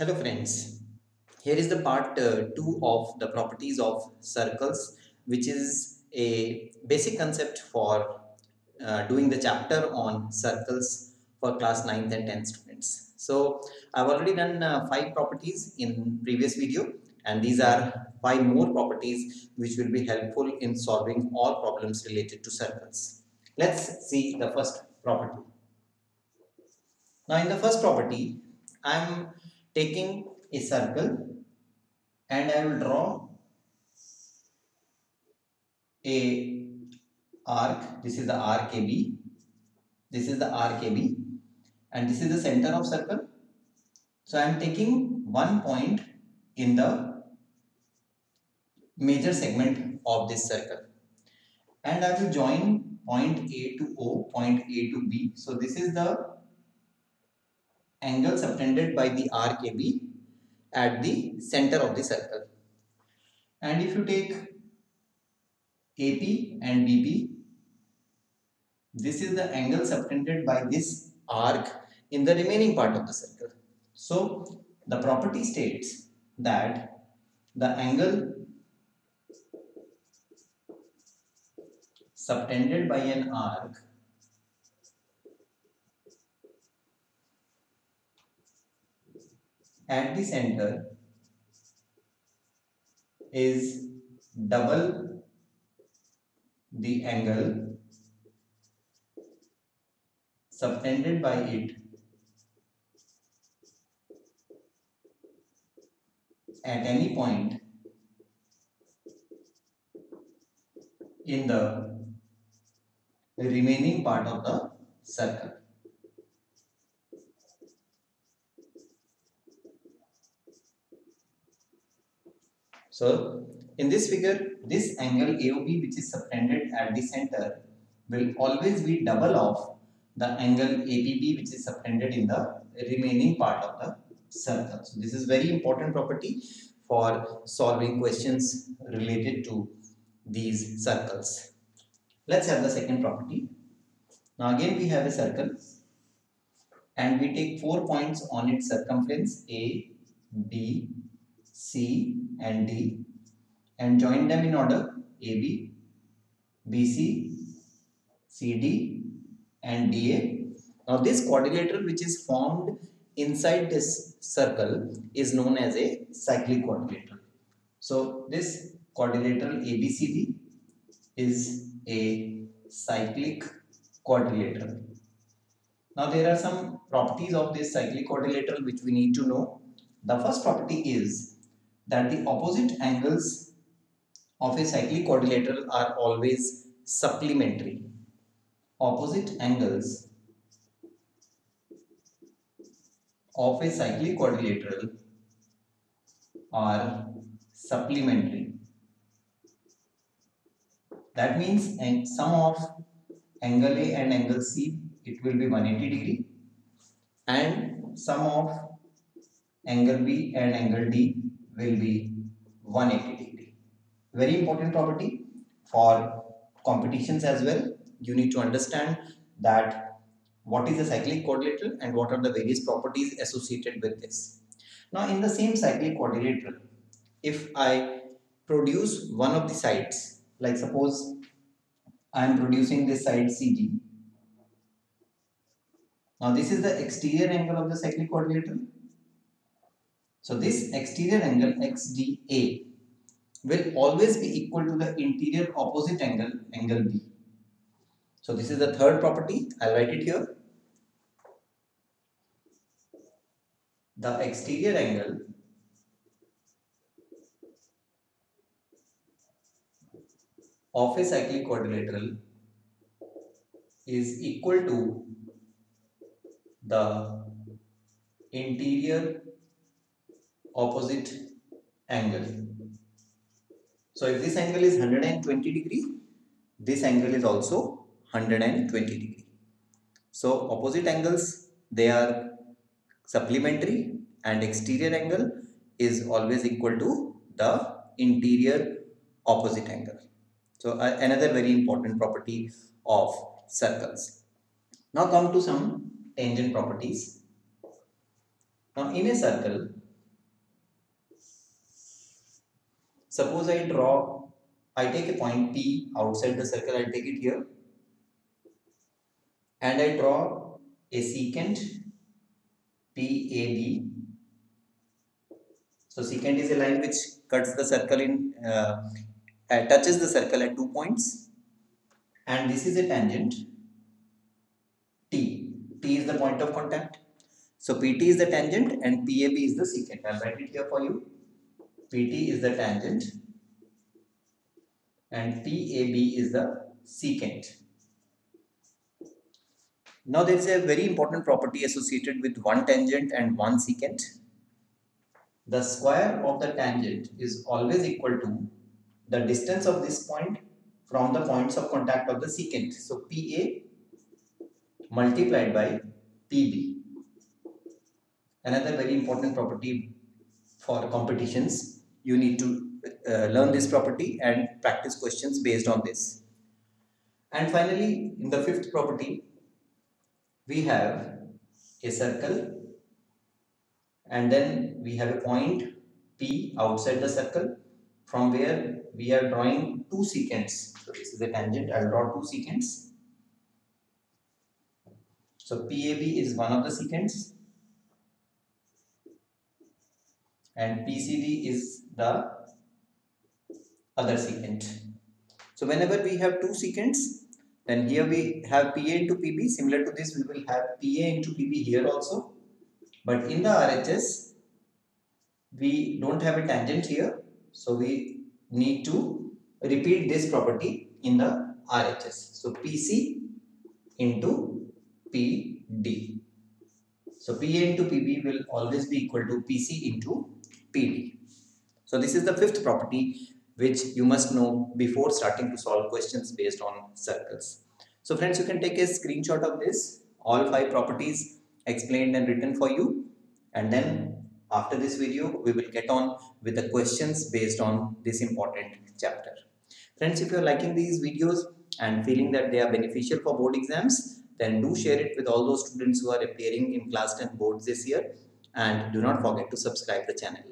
Hello friends, here is the part uh, 2 of the properties of circles which is a basic concept for uh, doing the chapter on circles for class 9th and 10th students. So I've already done uh, 5 properties in previous video and these are 5 more properties which will be helpful in solving all problems related to circles. Let's see the first property. Now in the first property, I'm taking a circle and I will draw a arc. This is the AB. This is the AB and this is the center of circle. So I am taking one point in the major segment of this circle and I will join point A to O, point A to B. So this is the angle subtended by the arc AB at the center of the circle. And if you take AP and BP, this is the angle subtended by this arc in the remaining part of the circle. So the property states that the angle subtended by an arc at the center is double the angle subtended by it at any point in the remaining part of the circle. So in this figure, this angle AOB which is subtended at the center will always be double of the angle APB which is subtended in the remaining part of the circle. So this is very important property for solving questions related to these circles. Let's have the second property. Now again we have a circle and we take four points on its circumference A, B, C and D and join them in order AB, BC, CD and DA. Now this quadrilateral which is formed inside this circle is known as a cyclic quadrilateral. So this quadrilateral ABCD is a cyclic quadrilateral. Now there are some properties of this cyclic quadrilateral which we need to know. The first property is that the opposite angles of a cyclic quadrilateral are always supplementary. Opposite angles of a cyclic quadrilateral are supplementary. That means sum of angle A and angle C it will be 180 degree and sum of angle B and angle D will be 180 degree. Very important property for competitions as well. You need to understand that what is a cyclic quadrilateral and what are the various properties associated with this. Now in the same cyclic quadrilateral, if I produce one of the sides, like suppose I am producing this side CD. Now this is the exterior angle of the cyclic quadrilateral so this exterior angle XDA will always be equal to the interior opposite angle, angle B. So this is the third property, I'll write it here. The exterior angle of a cyclic quadrilateral is equal to the interior opposite angle. So if this angle is 120 degree, this angle is also 120 degree. So opposite angles, they are supplementary and exterior angle is always equal to the interior opposite angle. So uh, another very important property of circles. Now come to some tangent properties. Now in a circle, Suppose I draw, I take a point P outside the circle, I'll take it here. And I draw a secant PAB. So secant is a line which cuts the circle in, uh, uh, touches the circle at two points. And this is a tangent T. T is the point of contact. So PT is the tangent and PAB is the secant. I'll write it here for you. PT is the tangent and PAB is the secant. Now there is a very important property associated with one tangent and one secant. The square of the tangent is always equal to the distance of this point from the points of contact of the secant. So PA multiplied by PB. Another very important property for competitions, you need to uh, learn this property and practice questions based on this. And finally, in the fifth property, we have a circle and then we have a point P outside the circle from where we are drawing two secants. So this is a tangent, I will draw two secants. So PAB is one of the secants and PCD is the other secant. So whenever we have two secants, then here we have PA into PB. Similar to this, we will have PA into PB here also. But in the RHS, we don't have a tangent here. So we need to repeat this property in the RHS. So PC into PD. So PA into PB will always be equal to PC into PD. So this is the fifth property which you must know before starting to solve questions based on circles. So friends, you can take a screenshot of this, all five properties explained and written for you. And then after this video, we will get on with the questions based on this important chapter. Friends, if you're liking these videos and feeling that they are beneficial for board exams, then do share it with all those students who are appearing in class 10 boards this year and do not forget to subscribe the channel.